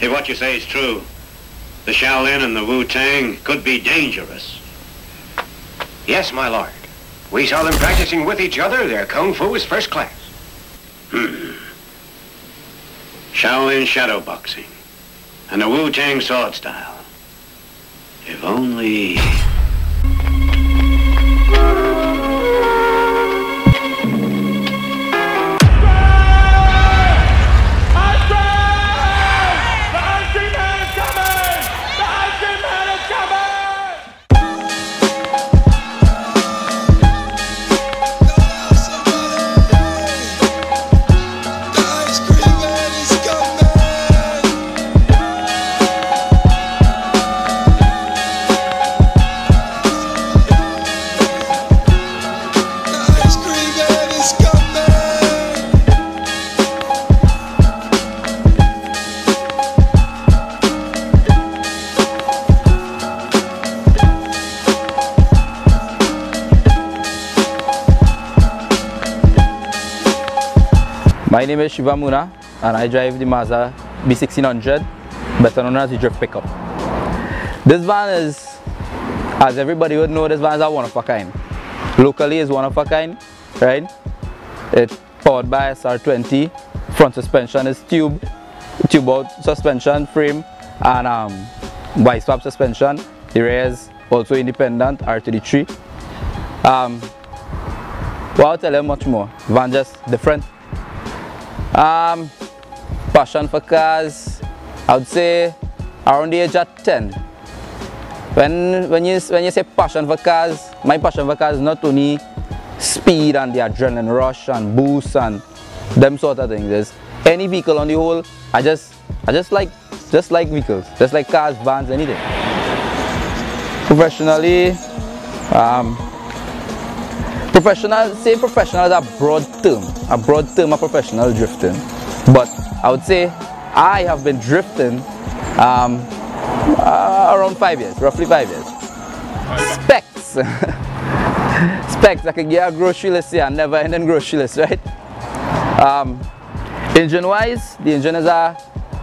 If what you say is true, the Shaolin and the Wu-Tang could be dangerous. Yes, my lord. We saw them practicing with each other. Their kung fu is first class. Hmm. Shaolin shadow boxing and the Wu-Tang sword style. If only... My name is Shiva Moonah and I drive the Mazda B1600, better known as the Drift Pickup. This van is, as everybody would know, this van is a one of a kind. Locally is one of a kind, right? It's powered by SR20, front suspension is tube, tube out suspension frame and um, swap suspension. The rear is also independent, R33. Um, well, I'll tell you much more. Van just different um, passion for cars, I would say around the age of 10. When, when, you, when you say passion for cars, my passion for cars is not only speed and the adrenaline rush and boost and them sort of things. There's any vehicle on the whole, I just, I just like, just like vehicles, just like cars, vans, anything. Professionally, um, Professional, say professional is a broad term, a broad term of professional drifting. But I would say I have been drifting um, uh, around five years, roughly five years. Specs. Specs, I can get a grocery list here, never ending grocery list, right? Um, engine wise, the engine is a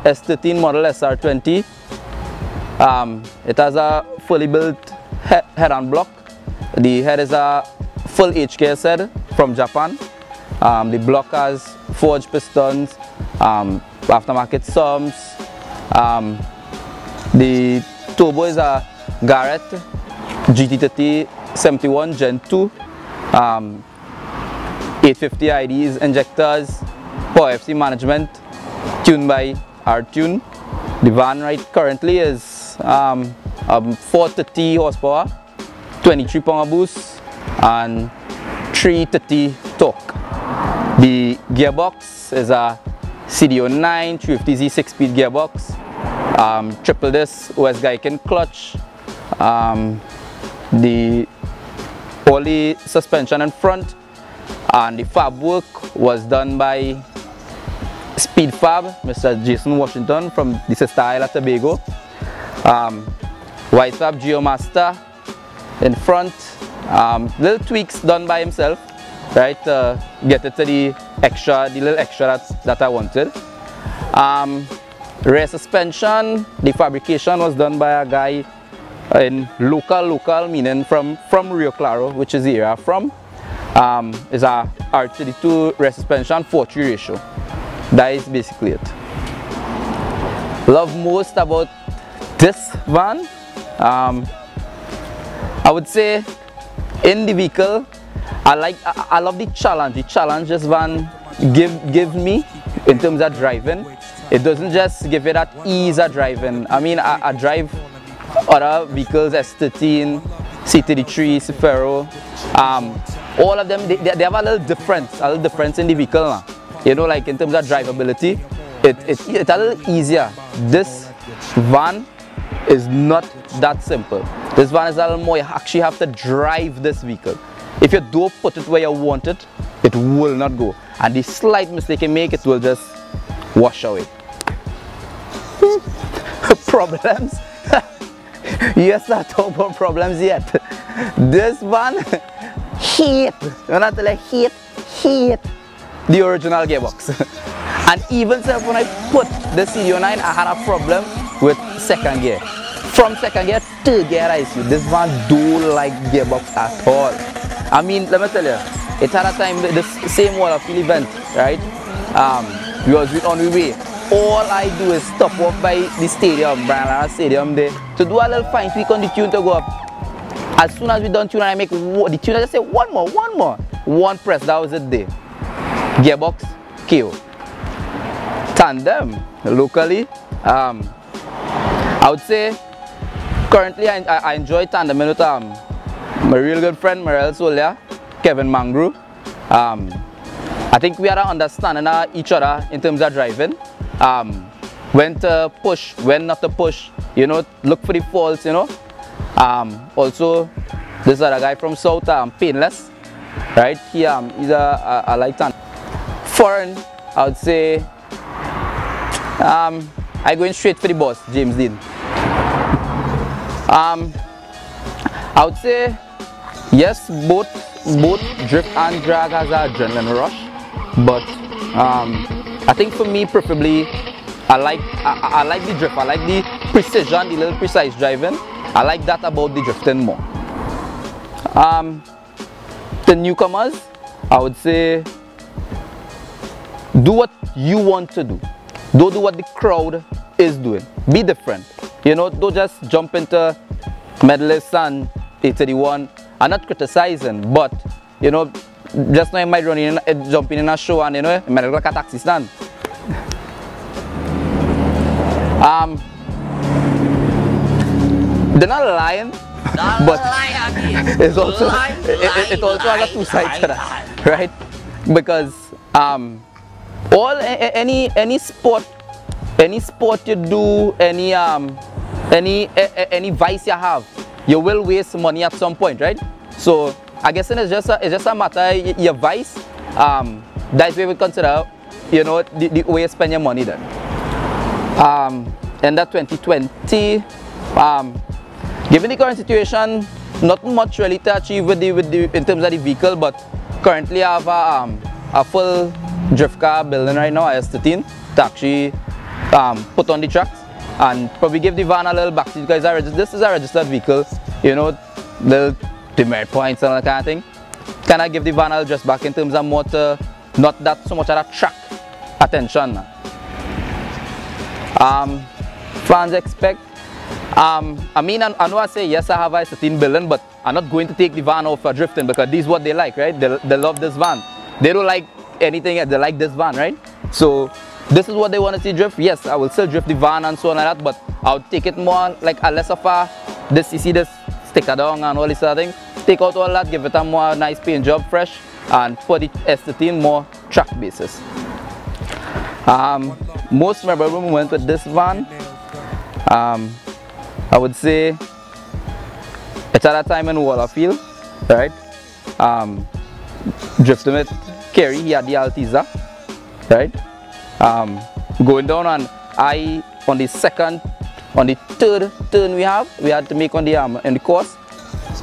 S13 model SR20. Um, it has a fully built head, head and block. The head is a full HK set from Japan. Um, the blockers, forged pistons, um, aftermarket sumps. Um, the turbo is a Garrett GT30 71 Gen 2. Um, 850 IDs, injectors, Power FC management, tuned by R-Tune. The van right currently is um, 430 horsepower, 23 pound boost, and 330 torque. The gearbox is a CDO9 350Z 6-speed gearbox, um, triple disc OS Giken clutch, um, the poly suspension in front and the fab work was done by Speed Fab, Mr. Jason Washington from the sister Isle Tobago. Um, Wisefab Geomaster in front um, little tweaks done by himself, right, to get it to the extra, the little extra that, that I wanted. Um, rear suspension, the fabrication was done by a guy in local, local, meaning from, from Rio Claro, which is the area from. Um, is a R32 rear suspension 4-3 ratio. That is basically it. Love most about this van, um, I would say in the vehicle. I like I, I, love the challenge. The challenge this van give give me in terms of driving. It doesn't just give you that ease of driving. I mean I, I drive other vehicles S13 C33 Cefiro um, all of them they, they, have a little difference a little difference in the vehicle now. you know like in terms of drivability it, it, it's a little easier. This van is not that simple. This one is a little more, you actually have to drive this vehicle. If you don't put it where you want it, it will not go. And the slight mistake you make, it will just wash away. problems? yes, I talk about problems yet. this van, hate, when I tell you hate, hate the original gearbox. And even so, when I put the CD09, I had a problem with second gear. From second gear, third gear I see. This van do like gearbox at all. I mean, let me tell you, it had a time, the same wall of event, right? Um, we was on the way. All I do is stop off by the stadium, Brian Stadium there, to do a little fine tweak on the tune to go up. As soon as we done tune, I make the tune, I just say one more, one more. One press, that was it there. Gearbox, KO. Tandem, locally, um, I would say currently I, I, enjoy tandeming with um, my real good friend Morel Solia, Kevin Mangru. Um, I think we are understanding uh, each other in terms of driving. Um, when to push, when not to push, you know, look for the faults, you know. Um, also, this other guy from South, um, Painless, right? He, um, he's a, a, a light tan. Foreign, I would say, um, I going straight for the boss, James Deane. Um, I would say, yes, both both drift and drag has a adrenaline rush, but um, I think for me, preferably, I like I, I, like the drift. I like the precision, the little precise driving. I like that about the drifting more. Um, the newcomers, I would say, do what you want to do. Don't do what the crowd is doing. Be different. You know, don't just jump into medalists and 831 I'm not criticizing, but you know, just now I might run in, uh, jumping in a show and you know, I might look like a taxi stand. um, they're not lying, but it's also it, it, also has a two sides to that, right? Because um, all any any sport, any sport you do, any um, any any vice you have, you will waste money at some point, right? So I guess it's just a, it's just a matter of your vice. Um, that's where we consider, you know, the, the way you spend your money then. Um, in that 2020, um, given the current situation, not much really to achieve with the, with the in terms of the vehicle, but currently I have a, um, a full drift car building right now, IS-13, to actually um, put on the tracks and probably give the van a little back to you guys. This is a registered vehicle, you know, little demerit points and all that kind of thing. Can I give the van a little just back in terms of motor, not that so much of that track attention. Um, fans expect, um, I mean, I, I, know I say yes, I have a 13 billion, but I'm not going to take the van off for drifting because this is what they like, right? They, they love this van. They don't like anything else, they like this van, right? So this is what they want to see drift. Yes, I will still drift the van and so on like that, but I'll take it more like a less of a, this, you see this sticker down and all this other thing. Take out all that, give it a more nice paint job, fresh, and put the S13 more track basis. Um, most memorable moment with this van, um, I would say it's at a time in Wallerfield, right? Um, drifting with Kerry, he had the Altezza, right? Um, going down and I on the second on the third turn we have we had to make on the um in the course.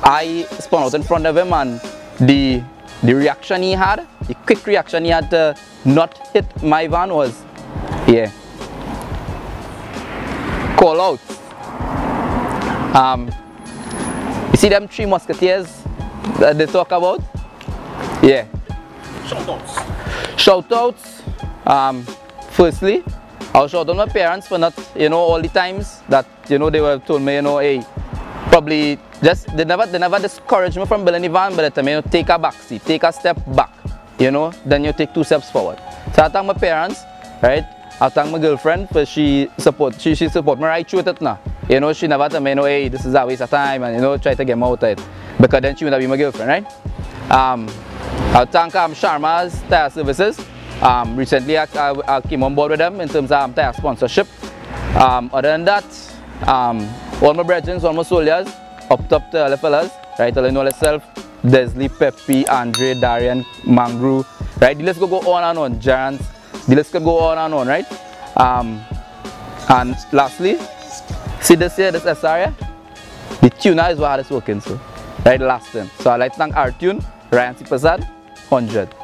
I spun out in front of him and the the reaction he had the quick reaction he had to not hit my van was yeah call out. Um you see them three musketeers that they talk about? Yeah. Shout outs. Shout outs. Um Firstly, I'll shout out my parents for not, you know, all the times that, you know, they were told me, you know, hey, probably just, they never, they never discouraged me from building the van, but tell me, you know, take a back seat, take a step back, you know, then you take two steps forward. So I thank my parents, right? I thank my girlfriend for she support, she, she support me right through it now. You know, she never tell me, you know, hey, this is a waste of time, and, you know, try to get me out of it. Because then she would have been my girlfriend, right? Um, I thank um, Sharma's Tire Services um, recently, I, I, I, came on board with them in terms of um, sponsorship. Um, other than that, um, all my brethren, all my soldiers, up top to the fellas, right? All you know yourself, Desley, Pepe, Andre, Darian, Mangru, right? The list could go on and on, Giants, the list could go on and on, right? Um, and lastly, see this here, this SR the tuner is what it's working so, right? Last thing. So I'd like to thank our tune, Ryan C. 100.